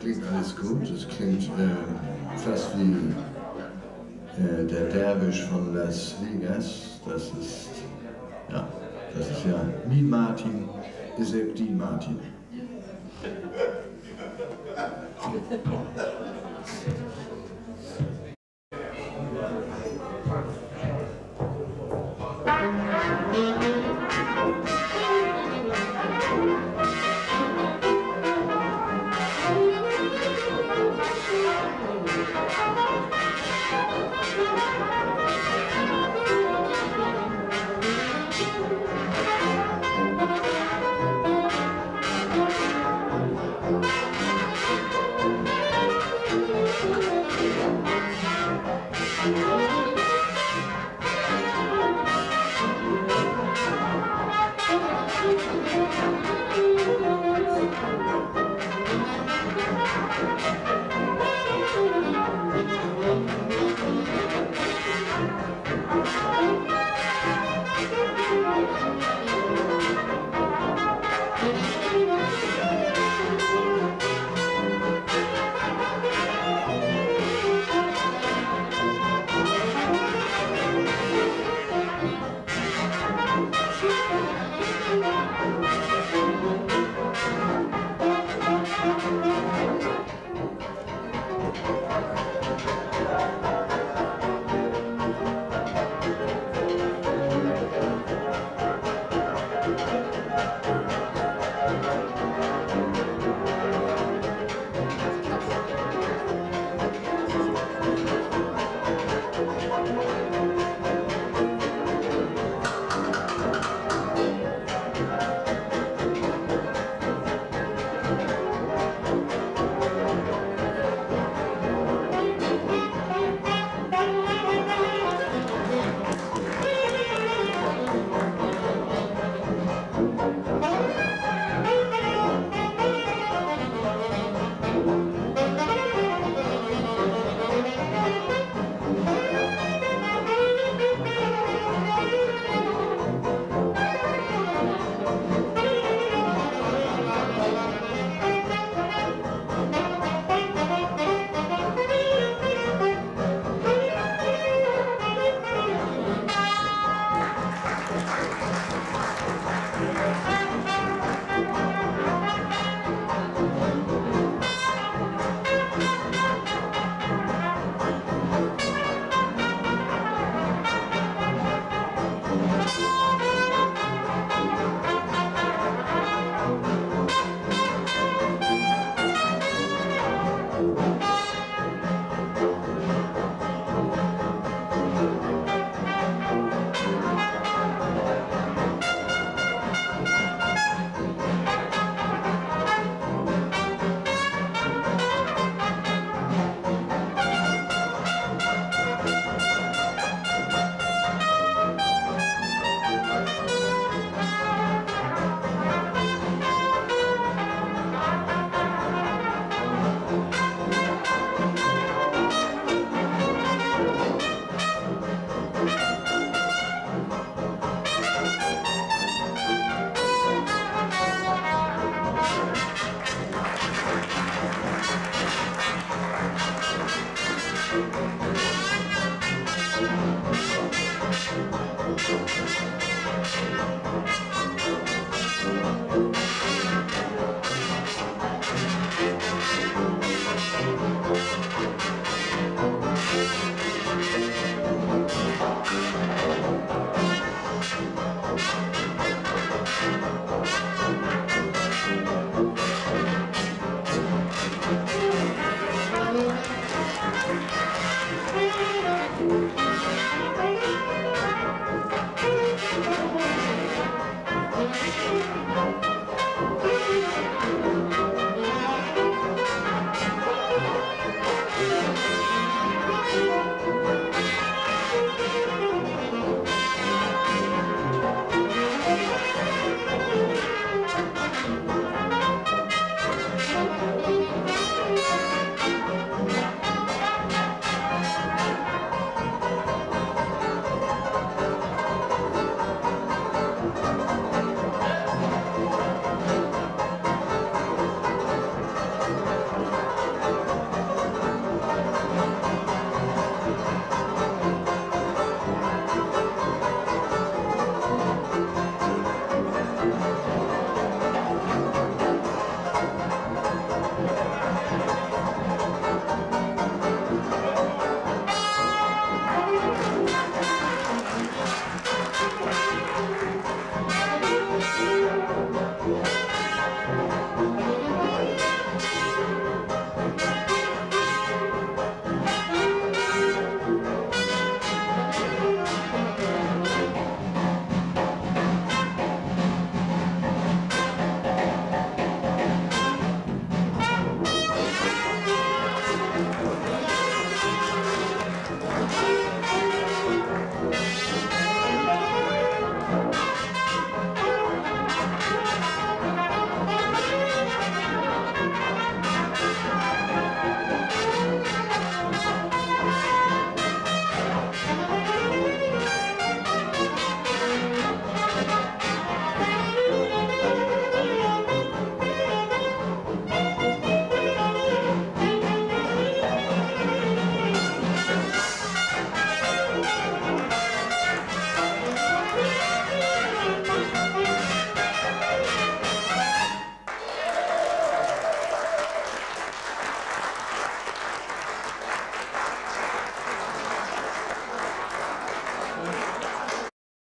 Klingt alles gut, es klingt äh, fast wie äh, der Derwisch von Las Vegas. Das ist, ja, das ist ja Dean Martin, ist eben die Martin.